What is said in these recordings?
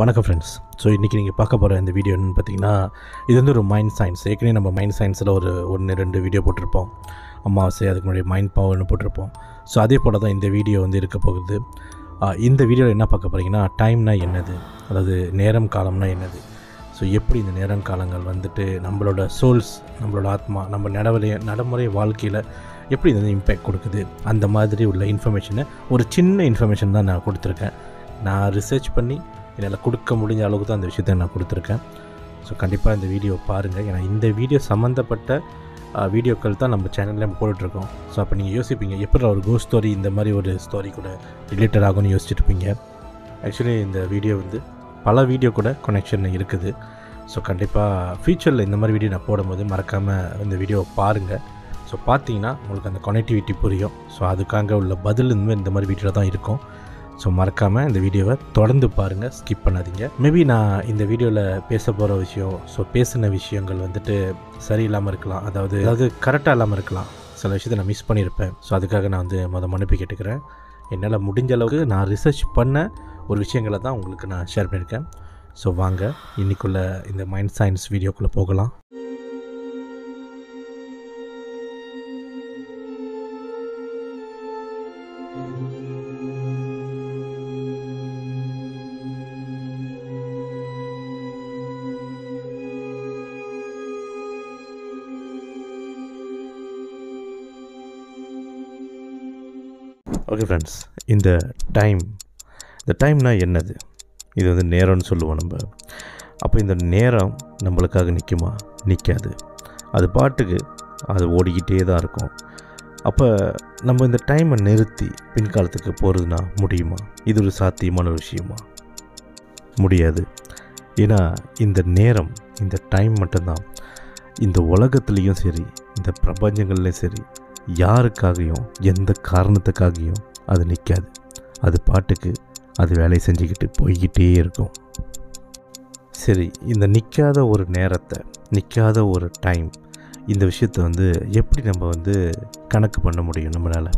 வணக்கம் friends so இன்றைக்கி நீங்கள் பார்க்க போகிற இந்த வீடியோ என்னென்னு பார்த்தீங்கன்னா இது வந்து ஒரு மைண்ட் சயின்ஸ் ஏற்கனவே நம்ம மைண்ட் சயின்ஸில் ஒரு ஒன்று ரெண்டு வீடியோ போட்டிருப்போம். அமாவாசை அதுக்கு முன்னாடி மைண்ட் பவர்னு போட்டிருப்போம். ஸோ அதே போல் தான் இந்த வீடியோ வந்து இருக்க போகுது. இந்த வீடியோவில் என்ன பார்க்க போகிறீங்கன்னா டைம்னா என்னது? அதாவது நேரம் காலம்னா என்னது? ஸோ எப்படி இந்த நேரம் காலங்கள் வந்துட்டு நம்மளோட சோல்ஸ் நம்மளோட ஆத்மா நம்ம நடவலை நடைமுறை வாழ்க்கையில் எப்படி இது வந்து இம்பேக்ட் கொடுக்குது? அந்த மாதிரி உள்ள இன்ஃபர்மேஷனை ஒரு சின்ன இன்ஃபர்மேஷன் தான் நான் கொடுத்துருக்கேன். நான் ரிசர்ச் பண்ணி என்னால் கொடுக்க முடிஞ்ச அளவுக்கு தான் அந்த விஷயத்தை நான் கொடுத்துருக்கேன். ஸோ கண்டிப்பாக இந்த வீடியோ பாருங்கள் ஏன்னா இந்த வீடியோ சம்மந்தப்பட்ட வீடியோக்கள் தான் நம்ம சேனலில் நம்ம போட்டுட்ருக்கோம். ஸோ அப்போ நீங்கள் யோசிப்பீங்க எப்படி ஒரு கோ ஸ்டோரி இந்த மாதிரி ஒரு ஸ்டோரி கூட ரிலேட்டட் ஆகும்னு யோசிச்சிட்டுருப்பீங்க ஆக்சுவலி இந்த வீடியோ வந்து பல வீடியோ கூட கனெக்ஷன் இருக்குது. ஸோ கண்டிப்பாக ஃப்யூச்சரில் இந்த மாதிரி வீடியோ நான் போடும்போது மறக்காமல் இந்த வீடியோவை பாருங்கள் ஸோ பார்த்தீங்கன்னா உங்களுக்கு அந்த கனெக்டிவிட்டி புரியும். ஸோ அதுக்காக உள்ள பதில் இந்த மாதிரி வீடியோவில் தான் இருக்கும். ஸோ மறக்காமல் இந்த வீடியோவை தொடர்ந்து பாருங்கள் ஸ்கிப் பண்ணாதீங்க. மேபி நான் இந்த வீடியோவில் பேச போகிற விஷயம் ஸோ பேசின விஷயங்கள் வந்துட்டு சரியில்லாமல் இருக்கலாம். அதாவது அதாவது கரெக்டாக இல்லாமல் இருக்கலாம். சில விஷயத்தை நான் மிஸ் பண்ணியிருப்பேன் ஸோ அதுக்காக நான் வந்து மொதல் மன்னிப்பு கேட்டுக்கிறேன். என்னால் முடிஞ்ச அளவுக்கு நான் ரிசர்ச் பண்ண ஒரு விஷயங்களை தான் உங்களுக்கு நான் ஷேர் பண்ணியிருக்கேன். ஸோ வாங்க இன்னைக்குள்ள இந்த மைண்ட் சயின்ஸ் வீடியோக்குள்ளே போகலாம். ஓகே ஃப்ரெண்ட்ஸ் இந்த டைம் இந்த டைம்னா என்னது? இது வந்து நேரம்னு சொல்லுவோம் நம்ம. அப்போ இந்த நேரம் நம்மளுக்காக நிற்குமா நிற்காது அது பாட்டுக்கு அது ஓடிக்கிட்டே தான் இருக்கும். அப்போ நம்ம இந்த டைமை நிறுத்தி பின்காலத்துக்கு போகிறதுனா முடியுமா? இது ஒரு சாத்தியமான ஒரு விஷயமா? முடியாது. ஏன்னா இந்த நேரம் இந்த டைம் மட்டும்தான். இந்த உலகத்துலேயும் சரி இந்த பிரபஞ்சங்கள்லேயும் சரி யாருக்காகவும் எந்த காரணத்துக்காகவும் அது நிற்காது அது பாட்டுக்கு அது வேலை செஞ்சுக்கிட்டு போய்கிட்டே இருக்கும். சரி இந்த நிற்காத ஒரு நேரத்தை நிற்காத ஒரு டைம் இந்த விஷயத்தை வந்து எப்படி நம்ம வந்து கணக்கு பண்ண முடியும் நம்மளால்?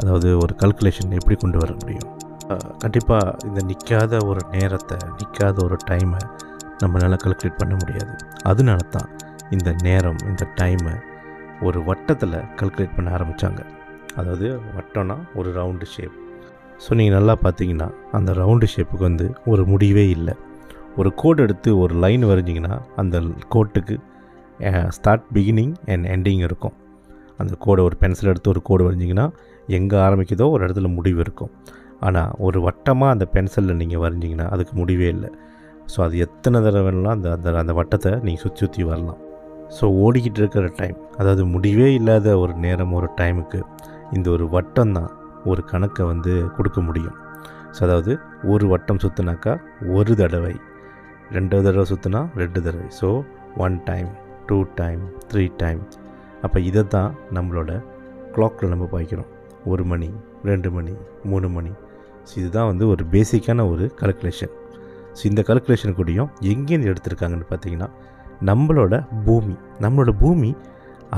அதாவது ஒரு கல்குலேஷன் எப்படி கொண்டு வர முடியும்? கண்டிப்பாக இந்த நிற்காத ஒரு நேரத்தை நிற்காத ஒரு டைமை நம்மளால் கல்குலேட் பண்ண முடியாது. அதனால தான் இந்த நேரம் இந்த டைமை ஒரு வட்டத்தில் கல்குலேட் பண்ண ஆரம்பித்தாங்க அதாவது வட்டம்னா ஒரு ரவுண்டு ஷேப் ஸோ நீங்கள் நல்லா பார்த்தீங்கன்னா அந்த ரவுண்டு ஷேப்புக்கு வந்து ஒரு முடிவே இல்லை. ஒரு கோட் எடுத்து ஒரு லைன் வரைஞ்சிங்கன்னா அந்த கோட்டுக்கு ஸ்டார்ட் பிகினிங் அண்ட் எண்டிங் இருக்கும். அந்த கோடை ஒரு பென்சில் எடுத்து ஒரு கோடு வரைஞ்சிங்கன்னா எங்கே ஆரம்பிக்குதோ ஒரு இடத்துல முடிவு இருக்கும். ஆனால் ஒரு வட்டமாக அந்த பென்சிலில் நீங்கள் வரைஞ்சிங்கன்னா அதுக்கு முடிவே இல்லை. ஸோ அது எத்தனை தடவை வேணாலும் அந்த அந்த அந்த வட்டத்தை நீங்கள் சுற்றி சுற்றி வரலாம். ஸோ ஓடிக்கிட்டு இருக்கிற டைம் அதாவது முடிவே இல்லாத ஒரு நேரம் ஒரு டைமுக்கு இந்த ஒரு வட்டம் தான் ஒரு கணக்கை வந்து கொடுக்க முடியும். ஸோ அதாவது ஒரு வட்டம் சுற்றுனாக்கா ஒரு தடவை ரெண்டு தடவை சுற்றுனா ரெண்டு தடவை. So one time two time three time அப்போ இதை தான் நம்மளோட கிளாக்கில் நம்ம பாய்க்கிறோம். ஒரு மணி ரெண்டு மணி மூணு மணி. ஸோ இதுதான் வந்து ஒரு பேசிக்கான ஒரு கல்குலேஷன் ஸோ இந்த கல்குலேஷன் கூடயும் எங்கேருந்து எடுத்திருக்காங்கன்னு பார்த்தீங்கன்னா நம்மளோட பூமி. நம்மளோட பூமி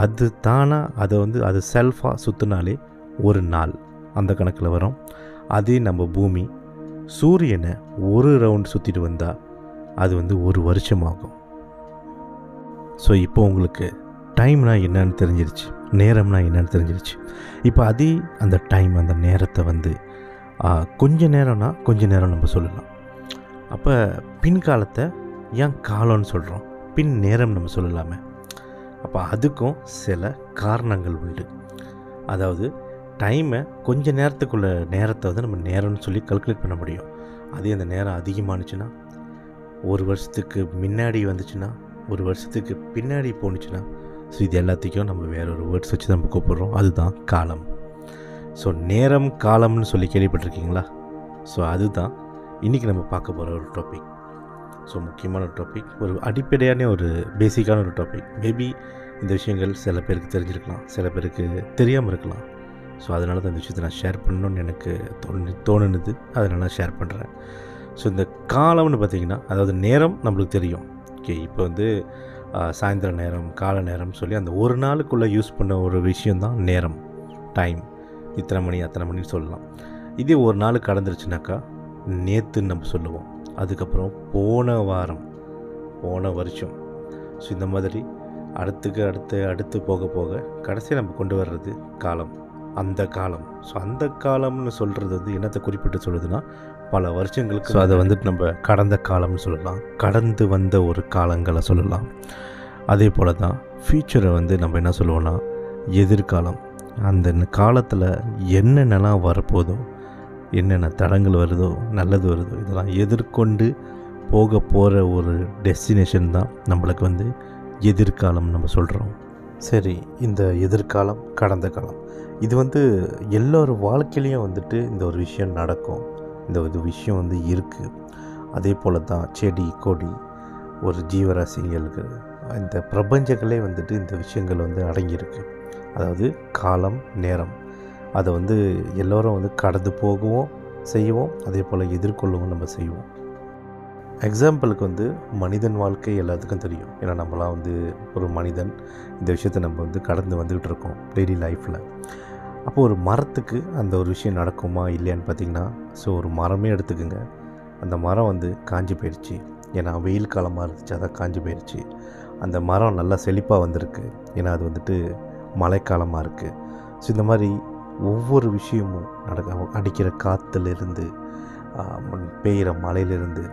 அது தானாக அதை வந்து அது செல்ஃபாக சுற்றினாலே ஒரு நாள். அந்த கணக்கில் வரும். அதே நம்ம பூமி சூரியனை ஒரு ரவுண்ட் சுற்றிட்டு வந்தால் அது வந்து ஒரு வருஷம் ஆகும் ஸோ இப்போ உங்களுக்கு டைம்னா என்னன்னு தெரிஞ்சிருச்சு. நேரம்னா என்னன்னு தெரிஞ்சிருச்சு. இப்போ அதே அந்த டைம் அந்த நேரத்தை வந்து கொஞ்ச நேரம்னா கொஞ்ச நேரம் நம்ம சொல்லலாம். அப்போ பின்காலத்தை ஏன் காலம்னு சொல்கிறோம் பின் நேரம் நம்ம சொல்லலாமே. அப்போ அதுக்கும் சில காரணங்கள் உண்டு. அதாவது டைமை கொஞ்சம் நேரத்துக்குள்ள நேரத்தை வந்து நம்ம நேரம்னு சொல்லி கல்குலேட் பண்ண முடியும். அதே அந்த நேரம் அதிகமானுச்சுன்னா ஒரு வருஷத்துக்கு முன்னாடி வந்துச்சுன்னா ஒரு வருஷத்துக்கு பின்னாடி போணுச்சுன்னா ஸோ இது எல்லாத்துக்கும் நம்ம வேற ஒரு வேர்ட்ஸ் வச்சு நம்ம கூப்பிட்றோம். அதுதான் காலம். ஸோ நேரம் காலம்னு சொல்லி கேள்விப்பட்டிருக்கீங்களா? ஸோ அதுதான் இன்றைக்கி நம்ம பார்க்க போகிற ஒரு டாபிக் ஸோ முக்கியமான ஒரு டாபிக் ஒரு அடிப்படையான ஒரு பேசிக்கான ஒரு டாபிக் மேபி இந்த விஷயங்கள் சில பேருக்கு தெரிஞ்சிருக்கலாம் சில பேருக்கு தெரியாமல் இருக்கலாம். ஸோ அதனால தான் இந்த விஷயத்தை நான் ஷேர் பண்ணணும்னு எனக்கு தோணு தோணுனது. அதனால் நான் ஷேர் பண்ணுறேன் ஸோ இந்த காலம்னு பார்த்தீங்கன்னா அதாவது நேரம் நம்மளுக்கு தெரியும். ஓகே இப்போ வந்து சாயந்தர நேரம் கால நேரம் சொல்லி அந்த ஒரு நாளுக்குள்ளே யூஸ் பண்ண ஒரு விஷயந்தான் நேரம். டைம் இத்தனை மணி அத்தனை மணின்னு சொல்லலாம். இதே ஒரு நாள் கடந்துருச்சுனாக்கா நேற்றுன்னு நம்ம சொல்லுவோம். அதுக்கப்புறம் போன வாரம் போன வருஷம். ஸோ இந்த மாதிரி அடுத்துக்கு அடுத்து அடுத்து போக போக கடைசியாக நம்ம கொண்டு வர்றது காலம். அந்த காலம். ஸோ அந்த காலம்னு சொல்கிறது வந்து என்னத்தை குறிப்பிட்டு சொல்லுதுன்னா பல வருஷங்களுக்கு ஸோ அதை வந்துட்டு நம்ம கடந்த காலம்னு சொல்லலாம். கடந்து வந்த ஒரு காலங்களை சொல்லலாம். அதே போல் தான் ஃப்யூச்சரை வந்து நம்ம என்ன சொல்லுவோம்னா எதிர்காலம். அந்த காலத்தில் என்னென்னலாம் வரப்போதோ என்னென்ன தடங்கள் வருதோ நல்லது வருதோ இதெல்லாம் எதிர்கொண்டு போக போகிற ஒரு டெஸ்டினேஷன் தான் நம்மளுக்கு வந்து எதிர்காலம் நம்ம சொல்கிறோம் சரி இந்த எதிர்காலம் கடந்த காலம். இது வந்து எல்லோரு வாழ்க்கையிலையும் வந்துட்டு இந்த ஒரு விஷயம் நடக்கும். இந்த ஒரு விஷயம் வந்து இருக்குது அதே போல் தான் செடி கொடி ஒரு ஜீவராசிங்களுக்கு இந்த பிரபஞ்சங்களே வந்துட்டு இந்த விஷயங்கள் வந்து அடங்கியிருக்கு. அதாவது காலம் நேரம். அதை வந்து எல்லோரும் வந்து கடந்து போகவும் செய்வோம் அதே போல் எதிர்கொள்ளவும் நம்ம செய்வோம். எக்ஸாம்பிளுக்கு வந்து மனிதன் வாழ்க்கை எல்லாத்துக்கும் தெரியும். ஏன்னா நம்மலாம் வந்து ஒரு மனிதன் இந்த விஷயத்தை நம்ம வந்து கடந்து வந்துக்கிட்டு இருக்கோம் டெய்லி லைஃப்பில் அப்போ ஒரு மரத்துக்கு அந்த ஒரு விஷயம் நடக்குமா இல்லையான்னு பார்த்தீங்கன்னா ஸோ ஒரு மரமே எடுத்துக்கோங்க. அந்த மரம் வந்து காஞ்சி போயிடுச்சு ஏன்னா வெயில் காலமாக இருந்துச்சு அதான் காஞ்சி போயிடுச்சு அந்த மரம் நல்லா செழிப்பாக வந்திருக்கு. ஏன்னா அது வந்துட்டு மழைக்காலமாக இருக்குது ஸோ இந்த மாதிரி ஒவ்வொரு விஷயமும் நடக்க அடிக்கிற காற்றுலேருந்து பெய்கிற மழையிலிருந்து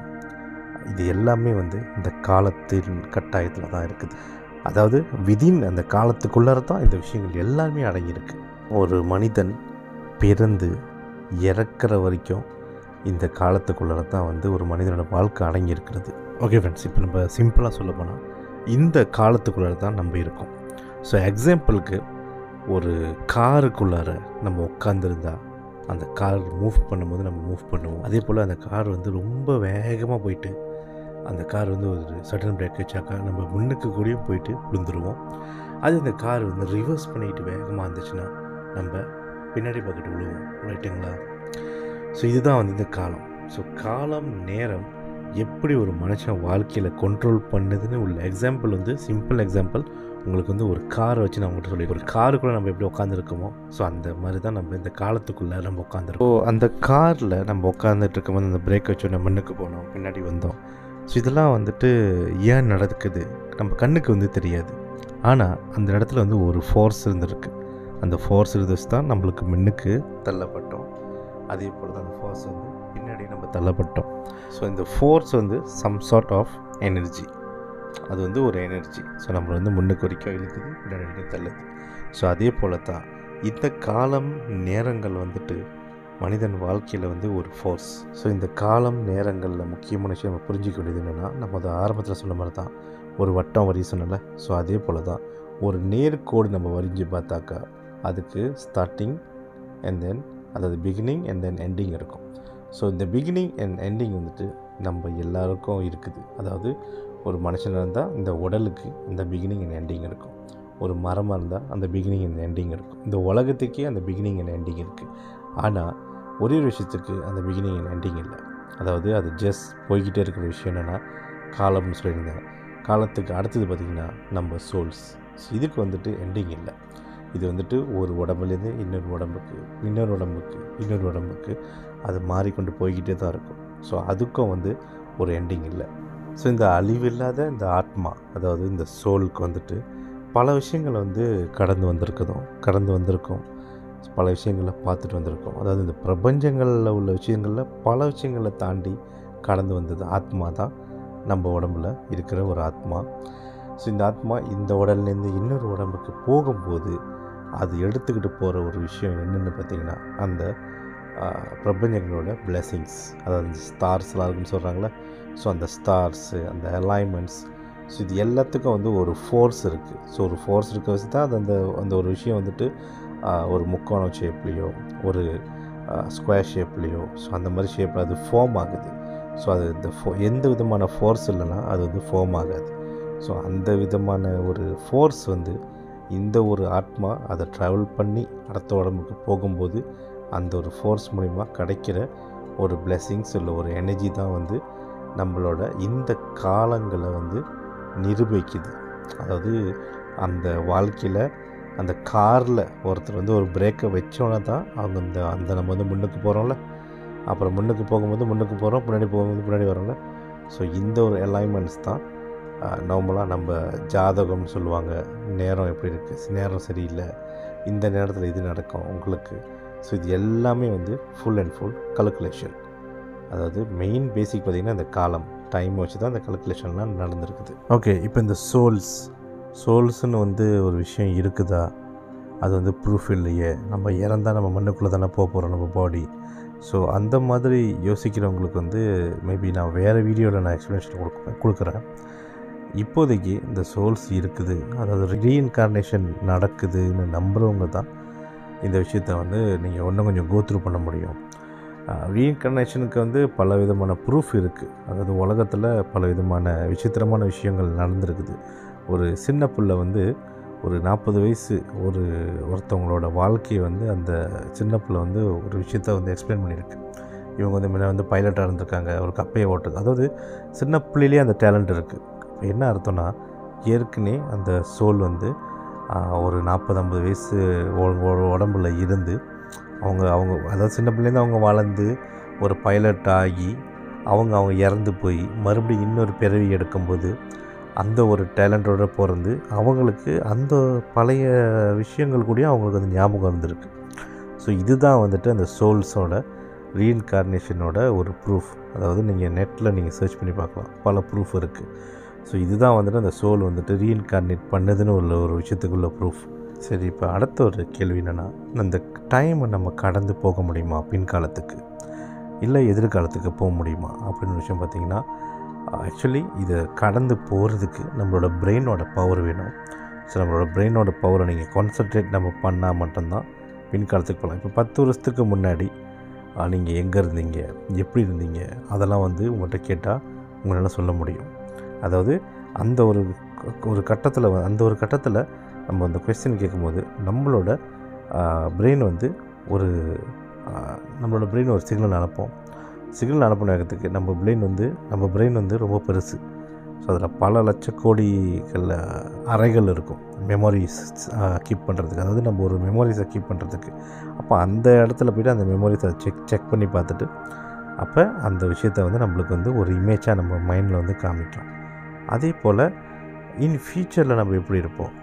இது எல்லாமே வந்து இந்த காலத்தின் கட்டாயத்தில் தான் இருக்குது. அதாவது விதின் அந்த காலத்துக்குள்ளார தான் இந்த விஷயங்கள் எல்லாமே அடங்கியிருக்கு. ஒரு மனிதன் பிறந்து இறக்கிற வரைக்கும் இந்த காலத்துக்குள்ளார தான் வந்து ஒரு மனிதனோட வாழ்க்கை அடங்கியிருக்கிறது. ஓகே ஃப்ரெண்ட்ஸ் இப்போ நம்ம சிம்பிளாக சொல்ல போனால் இந்த காலத்துக்குள்ளார தான் நம்ம இருக்கோம். ஸோ எக்ஸாம்பிளுக்கு ஒரு காருக்குள்ளார நம்ம உட்காந்துருந்தா அந்த கார் மூவ் பண்ணும்போது நம்ம மூவ் பண்ணுவோம். அதே போல் அந்த கார் வந்து ரொம்ப வேகமாக போயிட்டு அந்த கார் வந்து ஒரு சடன் பிரேக் வச்சாக்கா நம்ம முன்னுக்கு கூடயும் போயிட்டு விழுந்துருவோம். அது இந்த கார் வந்து ரிவர்ஸ் பண்ணிட்டு வேகமாக இருந்துச்சுன்னா நம்ம பின்னாடி பக்கெட்டு விழுவோம். ரைட்டுங்களா ஸோ இதுதான் வந்து இந்த காலம். ஸோ காலம் நேரம் எப்படி ஒரு மனுஷன் வாழ்க்கையில் கண்ட்ரோல் பண்ணுதுன்னு உள்ள எக்ஸாம்பிள் வந்து சிம்பிள் எக்ஸாம்பிள் உங்களுக்கு வந்து ஒரு காரை வச்சு நான் உங்கள்கிட்ட சொல்லி ஒரு காருக்குள்ளே நம்ம எப்படி உட்காந்துருக்கோமோ ஸோ அந்த மாதிரி தான் நம்ம இந்த காலத்துக்குள்ளே நம்ம உட்காந்துருக்கோம் அந்த காரில் நம்ம உட்காந்துட்டு இருக்கும்போது அந்த பிரேக் வச்சு நம்ம முன்னுக்கு போனோம் பின்னாடி வந்தோம். ஸோ இதெல்லாம் வந்துட்டு ஏன் நடக்குது? நம்ம கண்ணுக்கு வந்து தெரியாது. ஆனால் அந்த இடத்துல வந்து ஒரு ஃபோர்ஸ் இருந்திருக்கு. அந்த ஃபோர்ஸ் இருந்துச்சு தான் நம்மளுக்கு முன்னுக்கு தள்ளப்பட்டோம். அதே போல் தான் அந்த ஃபோர்ஸ் வந்து பின்னாடி நம்ம தள்ளப்பட்டோம். ஸோ இந்த ஃபோர்ஸ் வந்து சம் சார்ட் ஆஃப் எனர்ஜி அது வந்து ஒரு எனர்ஜி ஸோ நம்மளை வந்து முன்னுக்கு வரைக்கும் இழுக்குது பின்னாடி தள்ளுது. ஸோ அதே போல் தான் இந்த காலம் நேரங்கள் வந்துட்டு மனிதன் வாழ்க்கையில் வந்து ஒரு ஃபோர்ஸ் ஸோ இந்த காலம் நேரங்களில் முக்கியமான விஷயம் நம்ம புரிஞ்சிக்க வேண்டியது என்னென்னா நம்ம அதை ஆரம்பத்தில் சொன்ன மாதிரி தான் ஒரு வட்டம் வரி சொன்னல ஸோ அதே போல் தான் ஒரு நேர்கோடு நம்ம வரிஞ்சு பார்த்தாக்கா அதுக்கு ஸ்டார்டிங் அண்ட் தென் அதாவது பிகினிங் அண்ட் தென் எண்டிங் இருக்கும். ஸோ இந்த பிகினிங் அண்ட் எண்டிங் வந்துட்டு நம்ம எல்லாருக்கும் இருக்குது. அதாவது ஒரு மனுஷனாக இருந்தால் இந்த உடலுக்கு இந்த பிகினிங் அண்ட் எண்டிங் இருக்கும். ஒரு மரமாக இருந்தால் அந்த பிகினிங் அண்ட் எண்டிங் இருக்கும். இந்த உலகத்துக்கே அந்த பிகினிங் அண்ட் எண்டிங் இருக்குது ஆனால் ஒரே ஒரு விஷயத்துக்கு அந்த பிகினிங் அண்ட் எண்டிங் இல்லை. அதாவது அது ஜஸ்ட் போய்கிட்டே இருக்கிற விஷயம் என்னென்னா காலம்னு சொல்லியிருந்தேன். காலத்துக்கு அடுத்தது பார்த்திங்கன்னா நம்ம சோல்ஸ் இதுக்கு வந்துட்டு எண்டிங் இல்லை. இது வந்துட்டு ஒரு உடம்புலேருந்து இன்னொரு உடம்புக்கு இன்னொரு உடம்புக்கு இன்னொரு உடம்புக்கு அது மாறிக்கொண்டு போய்கிட்டே தான் இருக்கும். ஸோ அதுக்கும் வந்து ஒரு எண்டிங் இல்லை. ஸோ இந்த அழிவில்லாத இந்த ஆத்மா அதாவது இந்த சோலுக்கு வந்துட்டு பல விஷயங்களை வந்து கடந்து வந்திருக்குதும் கடந்து வந்திருக்கோம். பல விஷயங்களை பார்த்துட்டு வந்திருக்கோம். அதாவது இந்த பிரபஞ்சங்களில் உள்ள விஷயங்களில் பல விஷயங்களை தாண்டி கடந்து வந்தது ஆத்மா தான் நம்ம உடம்புல இருக்கிற ஒரு ஆத்மா. ஸோ இந்த ஆத்மா இந்த உடல்லேருந்து இன்னொரு உடம்புக்கு போகும்போது அது எடுத்துக்கிட்டு போகிற ஒரு விஷயம் என்னென்னு பார்த்திங்கன்னா அந்த பிரபஞ்சங்களோட பிளெஸிங்ஸ் அதாவது ஸ்டார்ஸ்லாம் இருக்குன்னு சொல்கிறாங்களே ஸோ அந்த ஸ்டார்ஸு அந்த அலைன்மெண்ட்ஸ் ஸோ இது எல்லாத்துக்கும் வந்து ஒரு ஃபோர்ஸ் இருக்குது ஸோ ஒரு ஃபோர்ஸ் இருக்க வச்சு தான் அது அந்த அந்த ஒரு விஷயம் வந்துட்டு ஒரு முக்கோணம் ஷேப்லேயோ ஒரு ஸ்கொயர் ஷேப்லேயோ ஸோ அந்த மாதிரி ஷேப்பில் அது ஃபார்ம் ஆகுது. ஸோ அது இந்த ஃபோ எந்த விதமான ஃபோர்ஸ் இல்லைன்னா அது வந்து ஃபார்ம் ஆகாது. ஸோ அந்த விதமான ஒரு ஃபோர்ஸ் வந்து இந்த ஒரு ஆத்மா அதை ட்ராவல் பண்ணி அடுத்த உடம்புக்கு போகும்போது அந்த ஒரு ஃபோர்ஸ் மூலிமா கிடைக்கிற ஒரு பிளெஸ்ஸிங்ஸ் இல்லை ஒரு எனர்ஜி தான் வந்து நம்மளோட இந்த காலங்களை வந்து நிரூபிக்குது. அதாவது அந்த வாழ்க்கையில் அந்த காரில் ஒருத்தர் வந்து ஒரு பிரேக்கை வச்சோன்னே தான் அவங்க இந்த அந்த நம்ம வந்து முன்னுக்கு போகிறோம்ல அப்புறம் முன்னுக்கு போகும்போது முன்னுக்கு போகிறோம் பின்னாடி போகும்போது பின்னாடி வரோம்ல. ஸோ இந்த ஒரு அலைன்மெண்ட்ஸ் தான் நார்மலாக நம்ம ஜாதகம்னு சொல்லுவாங்க. நேரம் எப்படி இருக்குது நேரம் சரியில்லை. இந்த நேரத்தில் இது நடக்கும். உங்களுக்கு. ஸோ இது எல்லாமே வந்து ஃபுல் அண்ட் ஃபுல் கல்குலேஷன் அதாவது மெயின் பேசிக் பார்த்திங்கன்னா இந்த காலம் டைம் வச்சு தான் இந்த கல்குலேஷன்லாம் நடந்திருக்குது. ஓகே இப்போ இந்த சோல்ஸ் சோல்ஸ்னு வந்து ஒரு விஷயம் இருக்குதா? அது வந்து ப்ரூஃப் இல்லையே. நம்ம இறந்தால் நம்ம மண்ணுக்குள்ளே தானே போக போகிறோம் நம்ம பாடி ஸோ அந்த மாதிரி யோசிக்கிறவங்களுக்கு வந்து மேபி நான் வேறு வீடியோவில் நான் எக்ஸ்ப்ளனேஷன் கொடுக்குறேன் கொடுக்குறேன். இப்போதைக்கு இந்த சோல்ஸ் இருக்குது. அதாவது ரீஇன்கார்னேஷன் நடக்குதுன்னு நம்புகிறவங்க தான் இந்த விஷயத்த வந்து நீங்கள் ஒன்றும் கொஞ்சம் கோத்ரூ பண்ண முடியும். ரீஇன்கர்னேஷனுக்கு வந்து பல விதமான ப்ரூஃப் இருக்குது அதாவது உலகத்தில் பல விதமான விசித்திரமான விஷயங்கள் நடந்திருக்குது. ஒரு சின்ன பிள்ளை வந்து ஒரு நாற்பது வயசு ஒரு ஒருத்தவங்களோட வாழ்க்கையை வந்து அந்த சின்ன பிள்ளை வந்து ஒரு விஷயத்த வந்து எக்ஸ்பிளைன் பண்ணியிருக்கு. இவங்க வந்து முன்ன வந்து பைலட்டாக இருந்திருக்காங்க ஒரு கப்பையை ஓட்டுறது. அதாவது சின்ன பிள்ளையிலே அந்த டேலண்ட் இருக்குது என்ன அர்த்தம்னா ஏற்கனவே அந்த சோல் வந்து ஒரு நாற்பது ஐம்பது வயசு உடம்புல இருந்து அவங்க அவங்க அதாவது சின்ன பிள்ளைலேருந்து அவங்க வளர்ந்து ஒரு பைலட் ஆகி அவங்க அவங்க இறந்து போய் மறுபடியும் இன்னொரு பிறவி எடுக்கும்போது அந்த ஒரு டேலண்ட்டோட பிறந்து அவங்களுக்கு அந்த பழைய விஷயங்கள் கூடயும் அவங்களுக்கு அந்த ஞாபகம் இருந்திருக்கு ஸோ இதுதான் வந்துட்டு அந்த சோல்ஸோட ரீஇன்கார்னேஷனோட ஒரு ப்ரூஃப் அதாவது நீங்கள் நெட்டில் நீங்கள் சர்ச் பண்ணி பார்க்கலாம். பல ப்ரூஃப் இருக்குது ஸோ இதுதான் வந்துட்டு அந்த சோல் வந்துட்டு ரீஇன்கார்னேட் பண்ணுதுன்னு உள்ள ஒரு விஷயத்துக்குள்ள ப்ரூஃப் சரி இப்போ அடுத்த ஒரு கேள்வி என்னென்னா அந்த டைமை நம்ம கடந்து போக முடியுமா? பின்காலத்துக்கு. இல்லை எதிர்காலத்துக்கு போக முடியுமா? அப்படின்னு விஷயம் பார்த்திங்கன்னா ஆக்சுவலி இதை கடந்து போகிறதுக்கு நம்மளோட பிரெயினோட பவர் வேணும். ஸோ நம்மளோட பிரெயினோட பவரை நீங்கள் கான்சன்ட்ரேட் நம்ம பண்ணால் மட்டும்தான் பின்காலத்துக்கு போகலாம். இப்போ பத்து வருஷத்துக்கு முன்னாடி நீங்கள் எங்கே இருந்தீங்க? எப்படி இருந்தீங்க? அதெல்லாம் வந்து உங்கள்கிட்ட கேட்டால் உங்களால் சொல்ல முடியும். அதாவது அந்த ஒரு ஒரு கட்டத்தில் அந்த ஒரு கட்டத்தில் நம்ம அந்த கொஸ்டின் கேட்கும்போது நம்மளோட பிரெயின் வந்து ஒரு நம்மளோட பிரெயின் ஒரு சிக்னல் அனுப்போம். சிக்னல் அனுப்பினதுக்கு நம்ம பிரெயின் வந்து நம்ம பிரெயின் வந்து ரொம்ப பெருசு. ஸோ அதில் பல லட்ச அறைகள் இருக்கும். மெமரிஸ் கீப் பண்ணுறதுக்கு அதாவது நம்ம ஒரு மெமரிஸை கீப் பண்ணுறதுக்கு அப்போ அந்த இடத்துல போய்ட்டு அந்த மெமரிஸை செக் செக் பண்ணி பார்த்துட்டு அப்போ அந்த விஷயத்த வந்து நம்மளுக்கு வந்து ஒரு இமேஜாக நம்ம மைண்டில் வந்து காமிக்கும் அதே போல் இன் ஃப்யூச்சரில் நம்ம எப்படி இருப்போம்?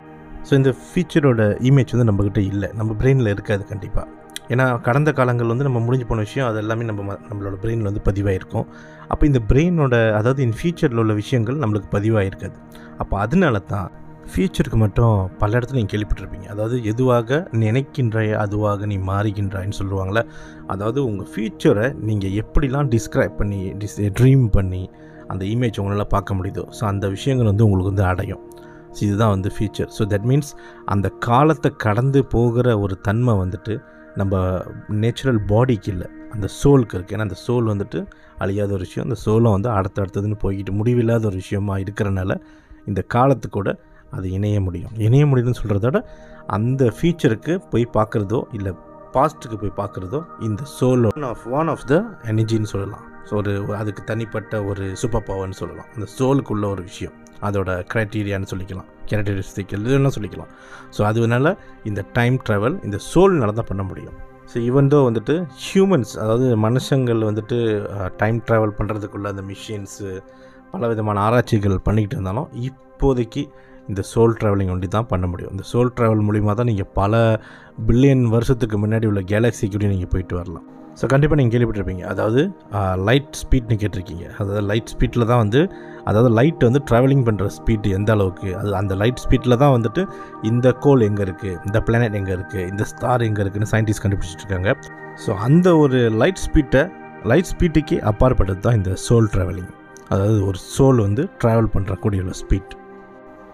ஸோ இந்த ஃபியூச்சரோட இமேஜ் வந்து நம்மக்கிட்ட இல்லை. நம்ம பிரெயினில் இருக்காது கண்டிப்பாக ஏன்னா கடந்த காலங்கள் வந்து நம்ம முடிஞ்சு போன விஷயம் அது எல்லாமே நம்ம நம்மளோட பிரெயினில் வந்து பதிவாயிருக்கும். அப்போ இந்த பிரெயினோட அதாவது இன் ஃபியூச்சரில் உள்ள விஷயங்கள் நம்மளுக்கு பதிவாயிருக்காது. அப்போ அதனால தான் ஃபியூச்சருக்கு மட்டும் பல இடத்துல நீங்கள் கேள்விப்பட்டிருப்பீங்க. அதாவது எதுவாக நினைக்கின்றாய் அதுவாக நீ மாறுகின்றாய்ன்னு சொல்லுவாங்களே அதாவது உங்கள் ஃப்யூச்சரை நீங்கள் எப்படிலாம் டிஸ்கிரைப் பண்ணி டிஸ் ட்ரீம் பண்ணி அந்த இமேஜ் உங்களால் பார்க்க முடியுதோ ஸோ அந்த விஷயங்கள் வந்து உங்களுக்கு வந்து அடையும். ஸோ இதுதான் வந்து ஃபியூச்சர் ஸோ தட் மீன்ஸ் அந்த காலத்தை கடந்து போகிற ஒரு தன்மை வந்துட்டு நம்ம நேச்சுரல் பாடிக்கு இல்லை. அந்த சோலுக்கு இருக்குது ஏன்னா அந்த சோல் வந்துட்டு அழியாத ஒரு விஷயம். அந்த சோலும் வந்து அடுத்த அடுத்ததுன்னு போய்கிட்டு முடிவில்லாத ஒரு விஷயமா இருக்கிறனால இந்த காலத்துக்கூட அது இணைய முடியும். இணைய முடியும்னு சொல்கிறத விட அந்த ஃபியூச்சருக்கு போய் பார்க்குறதோ இல்லை பாஸ்ட்டுக்கு போய் பார்க்குறதோ இந்த soul one of one of the எனர்ஜின்னு சொல்லலாம். ஸோ ஒரு அதுக்கு தனிப்பட்ட ஒரு சூப்பர் பவர்னு சொல்லலாம். அந்த சோலுக்குள்ள ஒரு விஷயம். அதோட க்ரைட்டீரியான்னு சொல்லிக்கலாம். கேரக்டரிஸ்டிக் இதெல்லாம் சொல்லிக்கலாம். ஸோ அதனால இந்த டைம் ட்ராவல் இந்த சோல்னால தான் பண்ண முடியும். ஸோ ஈவன் தோ வந்துட்டு ஹியூமன்ஸ் அதாவது மனுஷங்கள் வந்துட்டு டைம் ட்ராவல் பண்ணுறதுக்குள்ள அந்த மிஷின்ஸு பல விதமான ஆராய்ச்சிகள் பண்ணிக்கிட்டு இருந்தாலும் இப்போதைக்கு இந்த சோல் ட்ராவலிங் ஒண்டி தான் பண்ண முடியும். இந்த சோல் ட்ராவல் மூலிமா தான் நீங்கள் பல பில்லியன் வருஷத்துக்கு முன்னாடி உள்ள கேலக்சிக்குள்ளே நீங்கள் போயிட்டு வரலாம். ஸோ கண்டிப்பாக நீங்கள் கேள்விப்பட்டிருப்பீங்க. அதாவது லைட் ஸ்பீட்னு கேட்டிருக்கீங்க. அதாவது லைட் ஸ்பீட்டில் தான் வந்து அதாவது லைட் வந்து ட்ராவலிங் பண்ணுற ஸ்பீட் எந்த அளவுக்கு? அது அந்த லைட் ஸ்பீட்டில் தான் வந்துட்டு இந்த கோல் எங்கே இருக்குது இந்த பிளானட் எங்கே இருக்குது இந்த ஸ்டார் எங்கே இருக்குதுன்னு சயின்டிஸ்ட் கண்டுபிடிச்சிட்டு இருக்காங்க. ஸோ அந்த ஒரு லைட் ஸ்பீட்டை லைட் ஸ்பீட்டுக்கே அப்பாற்பட்டது தான் இந்த சோல் ட்ராவலிங் அதாவது ஒரு சோல் வந்து ட்ராவல் பண்ணுறக்கூடிய ஒரு ஸ்பீட்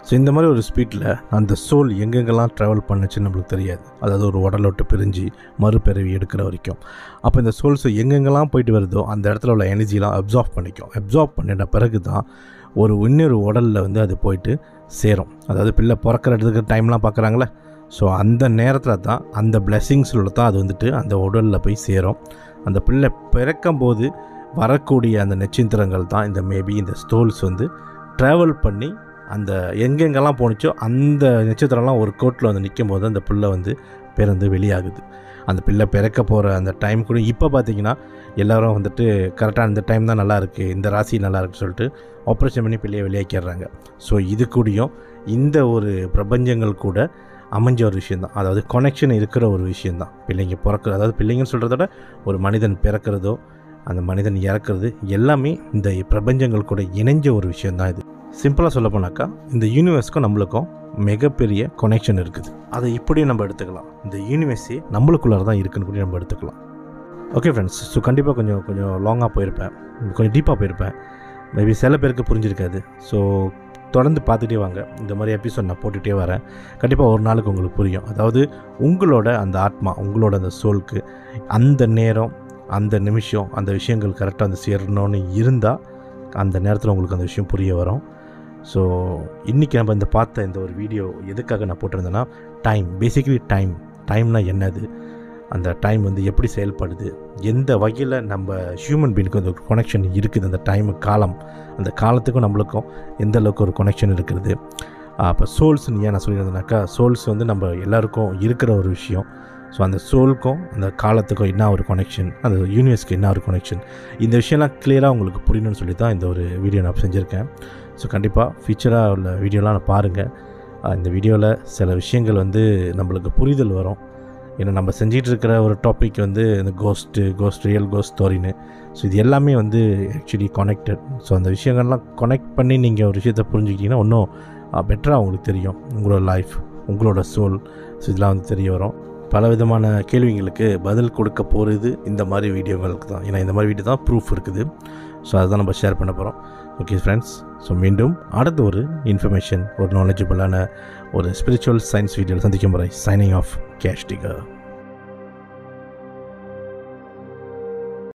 ஸோ இந்த மாதிரி ஒரு ஸ்பீட்டில் அந்த சோல் எங்கெங்கெல்லாம் ட்ராவல் பண்ணுச்சுன்னு நம்மளுக்கு தெரியாது. அதாவது ஒரு உடலோட்டு பிரிஞ்சு மறுபிறவி எடுக்கிற வரைக்கும். அப்போ இந்த சோல்ஸ் எங்கெங்கெல்லாம் போயிட்டு வருதோ அந்த இடத்துல உள்ள எனர்ஜிலாம் அப்சார்ப் பண்ணிக்கும். அப்சார்ப் பண்ணிட்ட பிறகு தான் ஒரு இன்னொரு உடலில் வந்து அது போயிட்டு சேரும். அதாவது பிள்ளை பிறக்கிற இடத்துக்கு டைம்லாம் பார்க்குறாங்களே ஸோ அந்த நேரத்தில் தான் அந்த பிளெஸ்ஸிங்ஸில் தான் அது வந்துட்டு அந்த உடலில் போய் சேரும். அந்த பிள்ளை பிறக்கும்போது வரக்கூடிய அந்த நட்சத்திரங்கள் தான் இந்த மேபி இந்த ஸ்டோல்ஸ் வந்து ட்ராவல் பண்ணி அந்த எங்கெங்கெல்லாம் போணுச்சோ அந்த நட்சத்திரம்லாம் ஒரு கோட்டில் வந்து நிற்கும் போது அந்த பிள்ளை வந்து பிறந்து வெளியாகுது. அந்த பிள்ளை பிறக்க போகிற அந்த டைம் கூட இப்போ பார்த்தீங்கன்னா எல்லாரும் வந்துட்டு கரெக்டாக இந்த டைம் தான் நல்லா இருக்குது இந்த ராசி நல்லாயிருக்குன்னு சொல்லிட்டு ஆப்ரேஷன் பண்ணி பிள்ளையை வெளியாக்கிடுறாங்க. ஸோ இது கூடயும் இந்த ஒரு பிரபஞ்சங்கள் கூட அமைஞ்ச ஒரு விஷயந்தான் அதாவது கனெக்ஷன் இருக்கிற ஒரு விஷயந்தான் பிள்ளைங்க பிறக்கிற அதாவது பிள்ளைங்கன்னு சொல்கிறத விட ஒரு மனிதன் பிறக்கிறதோ அந்த மனிதன் இறக்குறது எல்லாமே இந்த பிரபஞ்சங்கள் கூட இணைஞ்ச ஒரு விஷயந்தான் இது. சிம்பிளாக சொல்ல போனாக்கா இந்த யூனிவர்ஸ்க்கும் நம்மளுக்கும் மிகப்பெரிய கொனெக்ஷன் இருக்குது. அதை இப்படியும் நம்ம எடுத்துக்கலாம். இந்த யூனிவர்ஸே நம்மளுக்குள்ளார தான் இருக்குன்னு கூட நம்ம எடுத்துக்கலாம். ஓகே ஃப்ரெண்ட்ஸ் ஸோ கண்டிப்பாக கொஞ்சம் கொஞ்சம் லாங்காக போயிருப்பேன். கொஞ்சம் டீப்பாக போயிருப்பேன். மேபி சில பேருக்கு புரிஞ்சிருக்காது. ஸோ தொடர்ந்து பார்த்துட்டே வாங்க. இந்த மாதிரி எபிசோட் நான் போட்டுகிட்டே வரேன். கண்டிப்பாக ஒரு நாளுக்கு உங்களுக்கு புரியும். அதாவது உங்களோட அந்த ஆத்மா உங்களோட அந்த சோலுக்கு அந்த நேரம் அந்த நிமிஷம் அந்த விஷயங்கள் கரெக்டாக வந்து சேரணும்னு இருந்தால் அந்த நேரத்தில் உங்களுக்கு அந்த விஷயம் புரிய வரும். ஸோ இன்றைக்கி நம்ம இந்த பார்த்த இந்த ஒரு வீடியோ எதுக்காக நான் போட்டிருந்தேன்னா டைம் பேசிக்கலி டைம் டைம்னா என்னது? அந்த டைம் வந்து எப்படி செயல்படுது? எந்த வகையில் நம்ம ஹியூமன் பீனுக்கு அந்த கொனெக்ஷன் இருக்குது? அந்த டைமு காலம். அந்த காலத்துக்கும் நம்மளுக்கும் எந்த அளவுக்கு ஒரு கொனெக்ஷன் இருக்கிறது அப்போ சோல்ஸ்னு ஏன் நான் சொல்லியிருந்தேனாக்கா சோல்ஸ் வந்து நம்ம எல்லாருக்கும் இருக்கிற ஒரு விஷயம். ஸோ அந்த சோலுக்கும் அந்த காலத்துக்கும் என்ன ஒரு கனெக்ஷன் அந்த யூனிவர்ஸ்க்கு என்ன ஒரு கனெக்ஷன் இந்த விஷயம்லாம் கிளியராக உங்களுக்கு புரியணும்னு சொல்லி தான் இந்த ஒரு வீடியோ நான் செஞ்சுருக்கேன். ஸோ கண்டிப்பாக ஃபியூச்சராக உள்ள வீடியோலாம் நான் பாருங்கள் இந்த வீடியோவில் சில விஷயங்கள் வந்து நம்மளுக்கு புரிதல் வரும். ஏன்னா நம்ம செஞ்சிகிட்டு இருக்கிற ஒரு டாபிக் வந்து இந்த கோஸ்ட்டு கோஸ்ட் ரியல் கோஸ்ட் ஸ்டோரின்னு ஸோ இது எல்லாமே வந்து ஆக்சுவலி கனெக்டட் ஸோ அந்த விஷயங்கள்லாம் கனெக்ட் பண்ணி நீங்கள் ஒரு விஷயத்தை புரிஞ்சுக்கிட்டிங்கன்னா இன்னும் பெட்டராக உங்களுக்கு தெரியும். உங்களோட லைஃப் உங்களோட சோல் ஸோ இதெல்லாம் வந்து தெரிய வரும். பல விதமான கேள்விங்களுக்கு பதில் கொடுக்க போகிறது இந்த மாதிரி வீடியோங்களுக்கு தான். ஏன்னா இந்த மாதிரி வீடியோ தான் ப்ரூஃப் இருக்குது. ஸோ அதுதான் நம்ம ஷேர் பண்ண போகிறோம் ஓகே ஃப்ரெண்ட்ஸ் ஸோ மீண்டும் அடுத்த ஒரு இன்ஃபர்மேஷன் ஒரு நாலேஜபிளான ஒரு ஸ்பிரிச்சுவல் சயின்ஸ் வீடியோவில் சந்திக்கும் முறை சைனிங் ஆஃப் கேஷ் டிகர்